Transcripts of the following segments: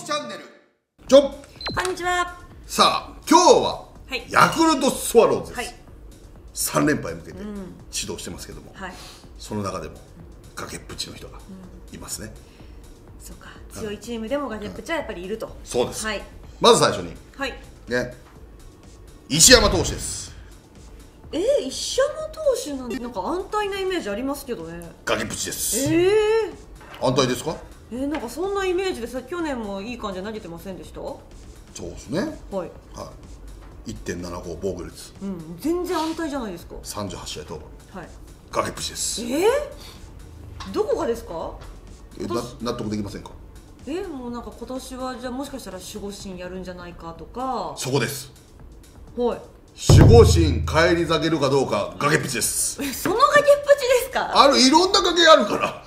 きチャンネルちょっこんにちは。さあ今日は、はいヤクルトスワローズです、はい。3連覇へ向けて指導してますけども、はい。その中でも崖っぷちの人がいますね、そうか。強いチームでもガジェップチはやっぱりいると。そうですはい。まず最初にはい。ね石山投手ですえー、石山投手なんてなんか安泰なイメージありますけどね。崖っぷちですえー、安泰ですか？えー、なんかそんなイメージでさ去年もいい感じで投げてませんでした？はそうですね。い。はい。1.75防御率。うん、全然安泰じゃないですか。38試合登板はい。崖っぷちです。えー、どこがですか？えな納得できませんか？えー、もうなんか今年はじゃあもしかしたら守護神やるんじゃないかとか。そこです。はい。守護神返り咲けるかどうか崖っぷちです。えその崖っぷちですか？あるいろんな崖あるから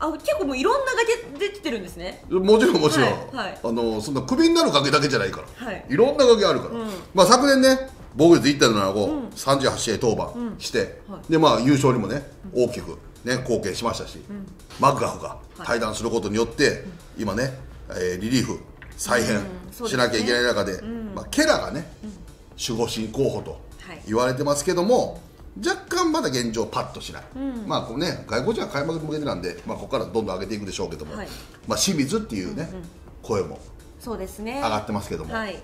あ結構もういろんな崖できてるんですね。もちろんもちろん、はいはい。あのそんなクビになる崖だけじゃないから、はい。ろんな崖あるから、うん。まあ、昨年ね防御率1.75、うん。38試合登板して、はい。でまあ優勝にもね大きく、ね、貢献しましたし、マクガフがはい。退団することによって、今ね、えーリリーフ再編しなきゃいけない中で、ん。まあ、ケラがね、守護神候補とはい。言われてますけども、若干まだ現状パッとしない、うん。まあこうね外国人は開幕に向けてなんで、まあ、ここからどんどん上げていくでしょうけども、はい。まあ、清水っていうね、声もそうですね。上がってますけども、はい。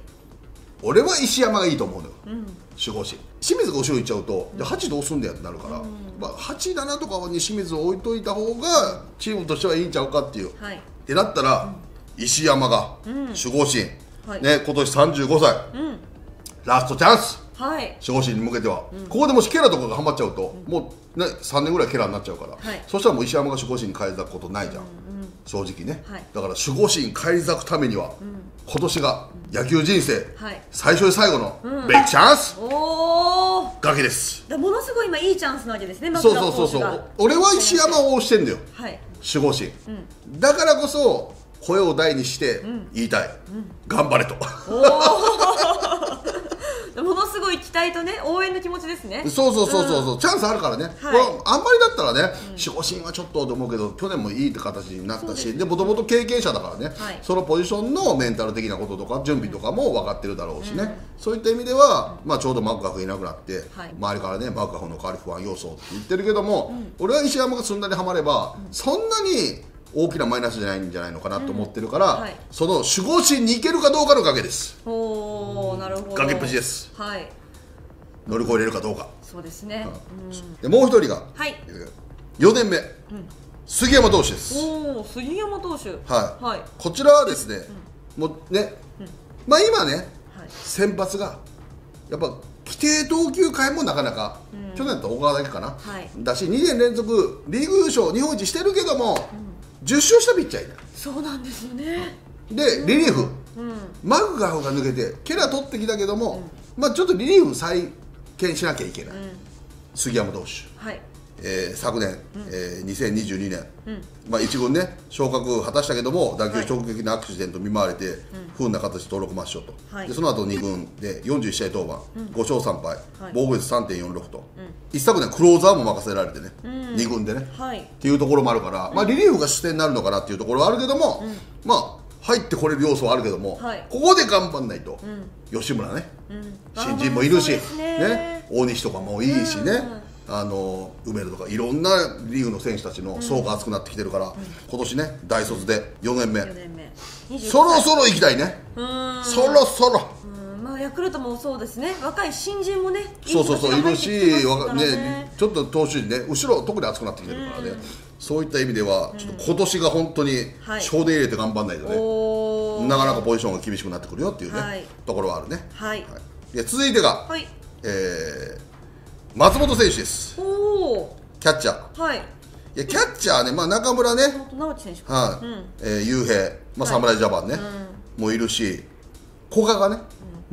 俺は石山がいいと思うのよ、うん。守護神。清水が後ろ行っちゃうと、じゃあ8どうすんだよってなるから、まあ、87とかに清水を置いといた方がチームとしてはいいんちゃうかっていう、っはい。てなったら、石山がうん。守護神、はい。ね、今年35歳。うん。ラストチャンスはい。守護神に向けては、ここでもしケラとかがハマっちゃうと、もう、ね、3年ぐらいケラになっちゃうから、はい。そしたらもう石山が守護神に返り咲くことないじゃん、正直ね、はい。だから守護神返り咲くためには、今年が野球人生、はい。最初で最後のうん。ビッグチャンス、おお崖です。ものすごい今いいチャンスなわけですねそうそうそうそう。俺は石山を推してんだよ。はい。守護神、ん。だからこそ声を大にして言いたい、頑張れとものすごい期待とね応援の気持ちですね。そうそうそうそうそう、チャンスあるからね、はい。これあんまりだったらね、守護神はちょっとと思うけど、去年もいいって形になったし、でもともと経験者だからね、はい。そのポジションのメンタル的なこととか、準備とかも分かってるだろうしね、そういった意味では、まあ、ちょうどマクガフいなくなって、はい。周りからね、マクガフの代わり不安要素って言ってるけども、俺は石山がすんなりはまれば、そんなに大きなマイナスじゃないんじゃないのかなと思ってるから、うんはい。その守護神に行けるかどうかの崖です、おおなるほど。崖っぷちです。はい。乗り越えれるかどうか。そうですね、うん。でもう一人が、はい。4年目、杉山投手です。おお杉山投手。はい。はい。こちらはですね、もうね、まあ今ね、はい。先発がやっぱ規定投球回もなかなか、去年だと小川だけかな、はい。だし2年連続リーグ優勝日本一してるけども、10勝したピッチャーいないそうなんですよね。でリリーフ、うん。マグガフが抜けてケラ取ってきたけども、まあちょっとリリーフ。再建しなきゃいけない、うん。杉山投手、はいえー昨年、えー2022年、うん。まあ、一軍ね昇格果たしたけども打球直撃のアクシデント見舞われて、不運な形で登録抹消と、はい。でその後2軍で41試合登板、5勝3敗、はい。防御率3.46と、一昨年クローザーも任せられてね、2軍でね、はい。っていうところもあるから、まあ、リリーフが主体になるのかなっていうところはあるけども、まあ入ってこれる要素はあるけども、はい。ここで頑張んないと、吉村ね、うん。新人もいるし、ね。ね、大西とかもいいしね、あの梅野とかいろんなリーグの選手たちの層が厚くなってきてるから、今年ね大卒で4年目、4年目。25そろそろ行きたいね、そろそろ。うん。まあヤクルトもそうですね。若い新人もねそうそうそういるしねねちょっと投手陣ね後ろ特に熱くなってきてるからね、そういった意味ではちょっと今年が本当にはい。省で入れて頑張んないとね、おー。なかなかポジションが厳しくなってくるよっていうね、はい。ところはあるね、はい。はい、で続いてが、はい。えー松本選手です。おおキャッチャー。はい。いやキャッチャーね、まあ、中村ね、はい。うん。えー、雄平、まあ、侍ジャパンね、もういるし古賀がね、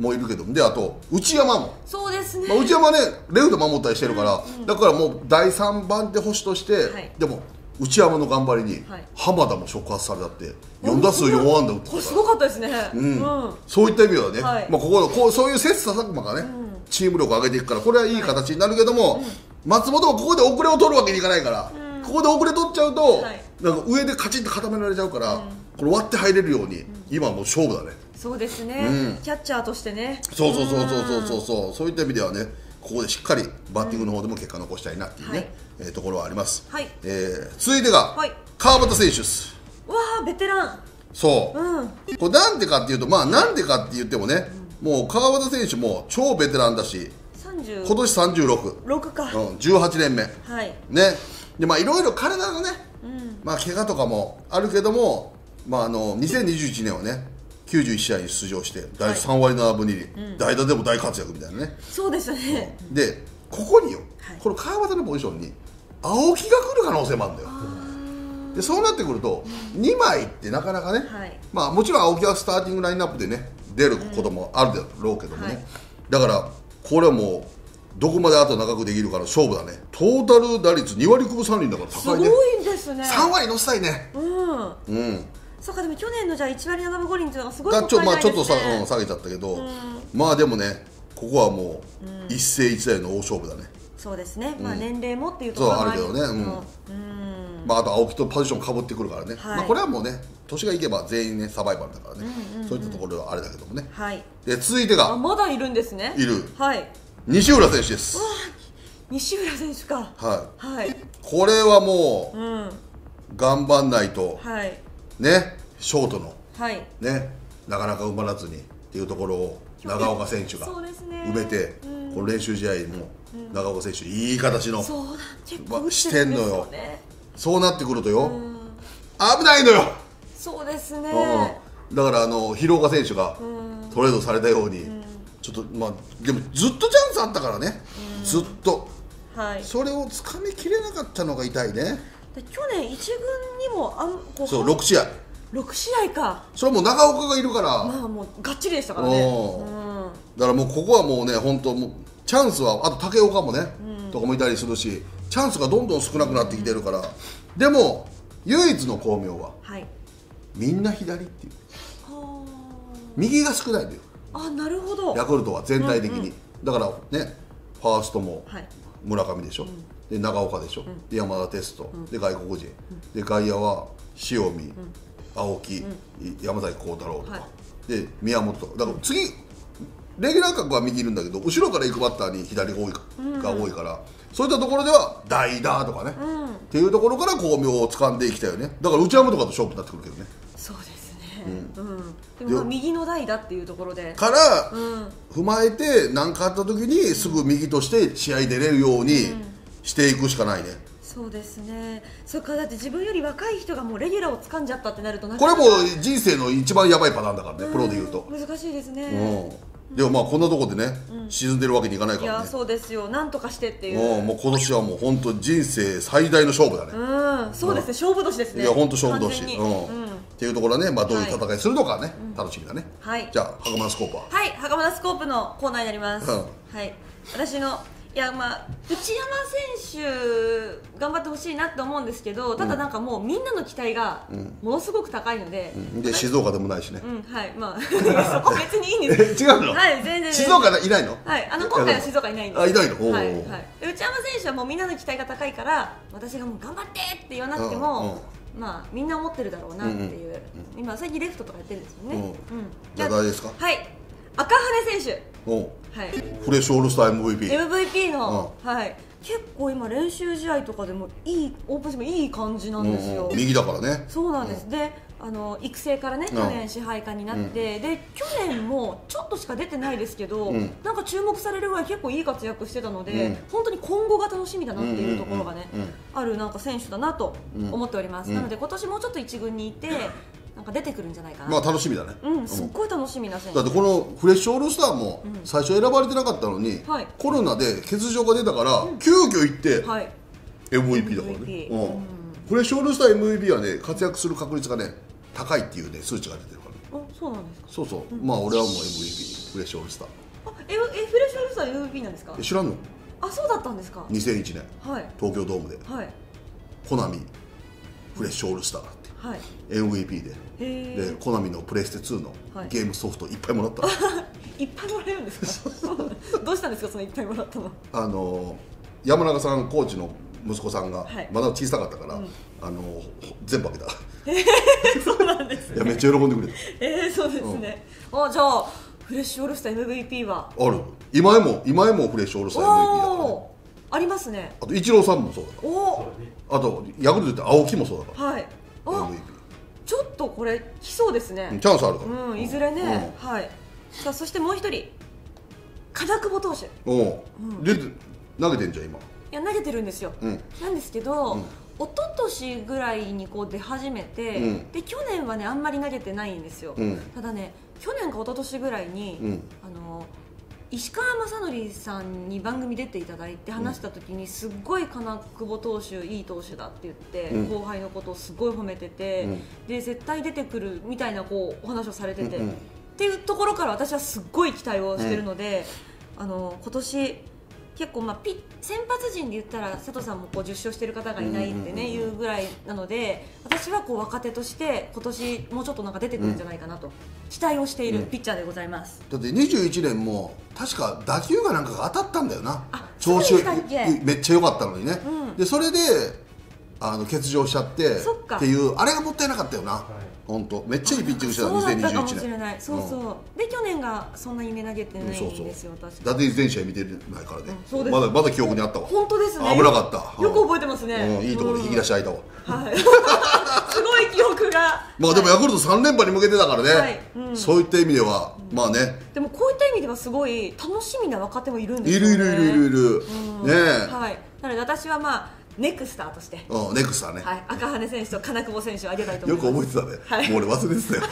もういるけど。であと内山も、そうですね。まあ、内山ねレフト守ったりしてるから、だからもう第3番手捕手として、はい。でも内山の頑張りに、はい。浜田も触発されたって4打数4安打打ってたから。ごかったですね。うん。うん。そういった意味ではね、はい。まあ、ここのこうそういう切磋琢磨がね、チーム力を上げていくからこれはいい形になるけども、松本はここで遅れを取るわけにいかないから、こここで遅れ取っちゃうと、はい。なんか上でカチッと固められちゃうから、これ割って入れるように、今はもう勝負だね。そうですね、うん。キャッチャーとしてね。そうそうそうそうそうそうそう。そういった意味ではねここでしっかりバッティングの方でも結果残したいなっていうね、はい。えーところはあります、はい。えー続いてが、はい。川端選手です。わあベテラン。そう、うん。これなんでかっていうとまあなんでかって言ってもね、もう川端選手も超ベテランだし今36年36、か、うん、18年目。はい。ね。でまあいろいろ体のね、まあ怪我とかもあるけども、まあ、あの2021年はね91試合に出場して第3割7分2厘、代打でも大活躍みたいなね。そうですね。でここによ、はい。この川端のポジションに青木が来る可能性もあるんだよ。でそうなってくると2枚ってなかなかね、はい。まあ、もちろん青木はスターティングラインナップでね出ることもあるだろうけどもね、はい。だからこれはもうどこまであと長くできるかの勝負だね。トータル打率2割9分3厘だからすご高いね。いですね。3割乗せたいね。うん。うん。そうかでも去年のじゃあ1割7分5厘っていうのがすごいだちょ,、まあ、ちょっとさ、うん下げちゃったけど、まあでもねここはもう一世一代の大勝負だね、そうですね、まあ年齢もっていうところもあるけどね。うん。うんまあ、あと青木とポジションかぶってくるからね、はい。まあ、これはもうね年がいけば全員ねサバイバルだからね、そういったところはあれだけどもね。はい。で続いてあがまだいるんですね。いる。はい。西浦選手です。西浦選手か。はい。はい。これはもうん。う頑張んないとはい。ねショートのはい。ねなかなか埋まらずにっていうところを長岡選手がそうですね。埋めて、この練習試合も長岡選手いい形のそうなん結構わ打ってるんですよそうなってくるとよ。危ないのよ、そうですうん。ねだからあの広岡選手がトレードされたように、ちょっとまあでもずっとチャンスあったからね、ずっと。はい。それをつかみきれなかったのが痛いね。で去年一軍にもあんこそう6試合。6試合か。それはもう長岡がいるから、まあもうがっちりでしたからね。うん。だからもうここはもうね本当もうチャンスはあと竹岡もね、とかもいたりするしチャンスがどんどん少なくなってきてるから、でも唯一の巧妙ははい。みんな左っていう。は右が少ないんだよ。ああなるほど。ヤクルトは全体的に、だからねファーストもはい。村上でしょ、で長岡でしょ、で山田テスト、で外国人、で外野は塩見、青木、山崎幸太郎とか、はい。で宮本とか。だから次レギュラー格は右いるんだけど後ろから行くバッターに左が多いか,、が多いから。そういったところでは代打とかね、っていうところから巧妙を掴んでいきたいよね。だから内山とかと勝負になってくるけどね。そうですね。うん。でもまあ右の代だっていうところで。から、うん。踏まえて何かあった時にすぐ右として試合出れるようにしていくしかないね、そうですね。それか。らだって自分より若い人がもうレギュラーを掴んじゃったってなるとなこれも人生の一番やばいパターンだからね。プロで言うと、難しいですうねん、でもまあこんなとこでね、沈んでるわけにいかないいからね。やそうですよ。なんとかしてっていう。うんもう今年はもう本当人生最大の勝負だね、うん。そうですね。勝負年ですね。いや本当勝負年、完全に。うん。うん。っていうところはね、まあ、どういう戦いするのかね、楽しみだね、はい。じゃあ袴田スコープははい。袴田スコープのコーナーになります、うん。はい。私のいやまあ内山選手頑張ってほしいなって思うんですけどただなんかもうみんなの期待がものすごく高いので、で静岡でもないしね、うん、はい、まあ、そこ別にいいんですえ違うの、はい、全然。静岡いないの？はい、あの、今回は静岡いないんです。あいないの？はい、はい。で内山選手はもうみんなの期待が高いから、私がもう頑張ってって言わなくても、まあ、みんな思ってるだろうなっていう。今、最近レフトとかやってるんですよね。うんうん。じゃあ誰ですか？はい。赤羽選手。はい。フレッシュオールスター MVP MVP の、はい。結構今練習試合とかでもいいオープン戦もいい感じなんですよ、うん。うん右だからね。そうなんです、であの育成からねん。去年支配下になって、で去年もちょっとしか出てないですけど、ん。なんか注目されるぐらい結構いい活躍してたので、うん。本当に今後が楽しみだなっていうところがね、うんうんうんあるなんか選手だなと思っております、うんなので今年もうちょっと一軍にいてなんか出てくるんじゃないかな、まあ楽しみだね、うん、すっごい楽しみな選手。だってこのフレッシュオールスターも最初選ばれてなかったのに、はい。コロナで欠場が出たから、急遽行ってはい。MVP だからね、うん。うん。フレッシュオールスター MVP はね活躍する確率がね高いっていうね数値が出てるからね。あそうなんですか。そうそう、まあ俺はもう MVP フレッシュオールスター。あええフレッシュオールスター MVP なんですか？え知らんの？あそうだったんですか。2001年はい。東京ドームで。はい。コナミフレッシュオールスターはい。MVP でへで。えコナミのプレステ2のはい。ゲームソフトいっぱいもらった、いっぱいもらえるんですか？どうしたんですか？そのいっぱいもらったの。あの山中さんコーチの息子さんが、はい。まだ小さかったから、あのほ全部開けた。そうなんです いやめっちゃ喜んでくれえー、そうですね、あじゃあフレッシュオールスター MVP は？たある。今江も今江もフレッシュオールスター MVP だから、ね、ありますね。あとイチローさんもそうだかおおらあとヤクルトって青木もそうだから。はい。あ MVP ちょっとこれ来そうですね。チャンスあるからうんいずれね、はい。さあそしてもう一人。金久保投手。いう。ん、おうで投げてんじゃん今。や投げてるんですよ、うん。なんですけど、うん。一昨年ぐらいにこう出始めて、うん。で去年はねあんまり投げてないんですよ、うん。ただね去年か一昨年ぐらいに、うん。あの石川雅紀さんに番組出ていただいて話した時に、すっごい金久保投手いい投手だって言って、うん。後輩のことをすごい褒めてて、うん。で絶対出てくるみたいなこうお話をされてて、うんうん。っていうところから私はすっごい期待をしてるので、あの今年結構まあピッ先発陣で言ったら佐藤さんもこう10勝してる方がいないってね、うんうんうんいうぐらいなので私はこう若手として今年もうちょっとなんか出てくるんじゃないかなと、期待をしているピッチャーでございます。だって21年も確か打球がなんかが当たったんだよな。あ調子めっちゃ良かったのにね、うん。でそれであの欠場しちゃってそっていうあれがもったいなかったよな、本当。めっちゃいいピッチングしてたそうだったかも2021しれ年そうそう、で去年がそんなに目投げてないんそうそう。ですよ確かだって全試合見てないからね、うんそうです。まだまだ記憶にあったわ。本当ですね。危なかった。よく覚えてますね、うん、いいところで引き出し開いたわ、はい。すごい記憶が。まあでもヤクルト3連覇に向けてだからね、はい。うん。そういった意味では、まあね。でもこういった意味ではすごい楽しみな若手もいるんですよね。いるいるいるいるいる、うん。ねえ、はい。なので私はまあネクスターとして。うん、ネクスターね、はい、赤羽選手と金久保選手を挙げたいと思よいます。く覚えてたね、はい。もう俺忘れてたよ